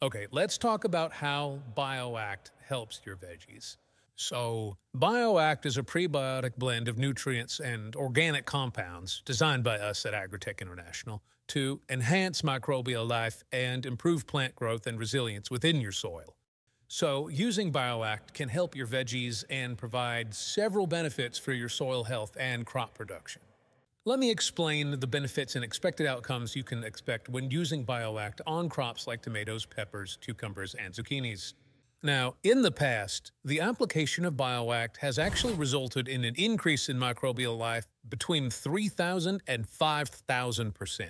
Okay, let's talk about how BioAct helps your veggies. So, BioAct is a prebiotic blend of nutrients and organic compounds designed by us at AgriTec International to enhance microbial life and improve plant growth and resilience within your soil. So, using BioAct can help your veggies and provide several benefits for your soil health and crop production. Let me explain the benefits and expected outcomes you can expect when using BioAct on crops like tomatoes, peppers, cucumbers, and zucchinis. Now, in the past, the application of BioAct has actually resulted in an increase in microbial life between 3,000 and 5,000%.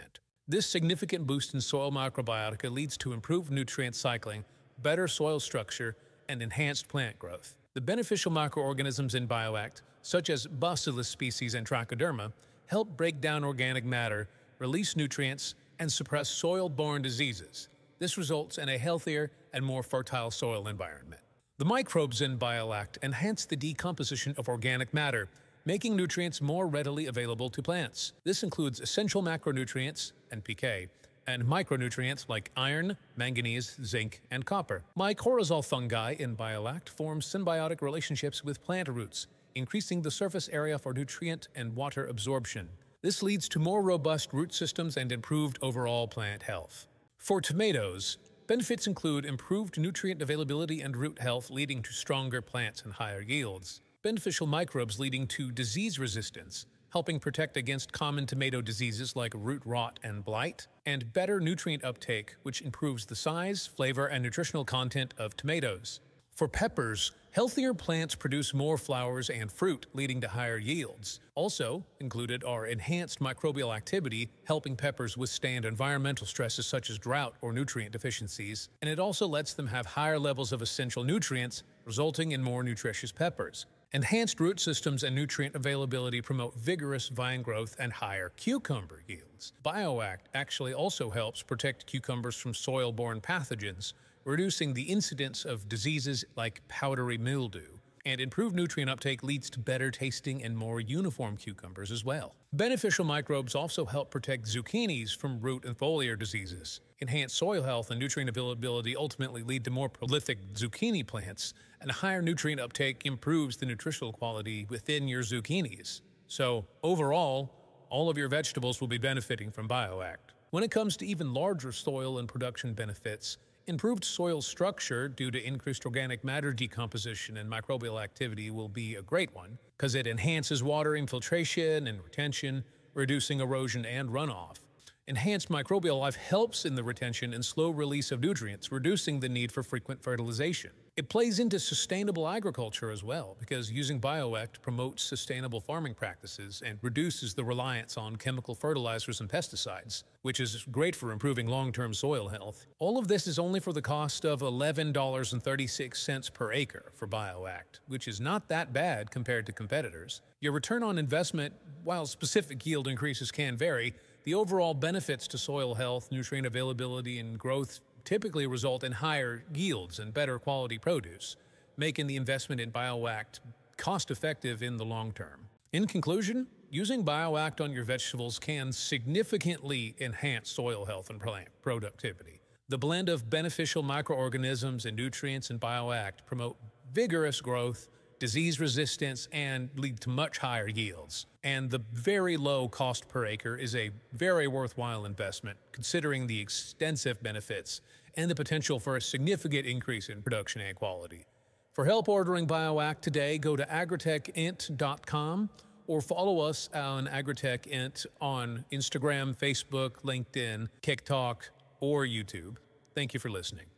This significant boost in soil microbiota leads to improved nutrient cycling, better soil structure, and enhanced plant growth. The beneficial microorganisms in BioAct, such as Bacillus species and Trichoderma, help break down organic matter, release nutrients, and suppress soil-borne diseases. This results in a healthier and more fertile soil environment. The microbes in BioAct enhance the decomposition of organic matter, making nutrients more readily available to plants. This includes essential macronutrients, NPK, and micronutrients like iron, manganese, zinc, and copper. Mycorrhizal fungi in BioAct form symbiotic relationships with plant roots, increasing the surface area for nutrient and water absorption. This leads to more robust root systems and improved overall plant health. For tomatoes, benefits include improved nutrient availability and root health leading to stronger plants and higher yields, beneficial microbes leading to disease resistance, helping protect against common tomato diseases like root rot and blight, and better nutrient uptake, which improves the size, flavor, and nutritional content of tomatoes. For peppers, healthier plants produce more flowers and fruit, leading to higher yields. Also included are enhanced microbial activity, helping peppers withstand environmental stresses such as drought or nutrient deficiencies, and it also lets them have higher levels of essential nutrients, resulting in more nutritious peppers. Enhanced root systems and nutrient availability promote vigorous vine growth and higher cucumber yields. BioAct actually also helps protect cucumbers from soil-borne pathogens, reducing the incidence of diseases like powdery mildew. And improved nutrient uptake leads to better tasting and more uniform cucumbers as well. Beneficial microbes also help protect zucchinis from root and foliar diseases. Enhanced soil health and nutrient availability ultimately lead to more prolific zucchini plants, and higher nutrient uptake improves the nutritional quality within your zucchinis. So, overall, all of your vegetables will be benefiting from BioAct. When it comes to even larger soil and production benefits, Improved soil structure due to increased organic matter decomposition and microbial activity will be a great one because it enhances water infiltration and retention, reducing erosion and runoff. Enhanced microbial life helps in the retention and slow release of nutrients, reducing the need for frequent fertilization. It plays into sustainable agriculture as well, because using BioAct promotes sustainable farming practices and reduces the reliance on chemical fertilizers and pesticides, which is great for improving long-term soil health. All of this is only for the cost of $11.36 per acre for BioAct, which is not that bad compared to competitors. Your return on investment, while specific yield increases can vary, the overall benefits to soil health, nutrient availability, and growth typically result in higher yields and better quality produce, making the investment in BioAct cost effective in the long term. In conclusion, using BioAct on your vegetables can significantly enhance soil health and plant productivity. The blend of beneficial microorganisms and nutrients in BioAct promote vigorous growth, disease resistance, and lead to much higher yields. And the very low cost per acre is a very worthwhile investment, considering the extensive benefits and the potential for a significant increase in production and quality. For help ordering BioAct today, go to agritecint.com or follow us on AgriTecInt on Instagram, Facebook, LinkedIn, TikTok, or YouTube. Thank you for listening.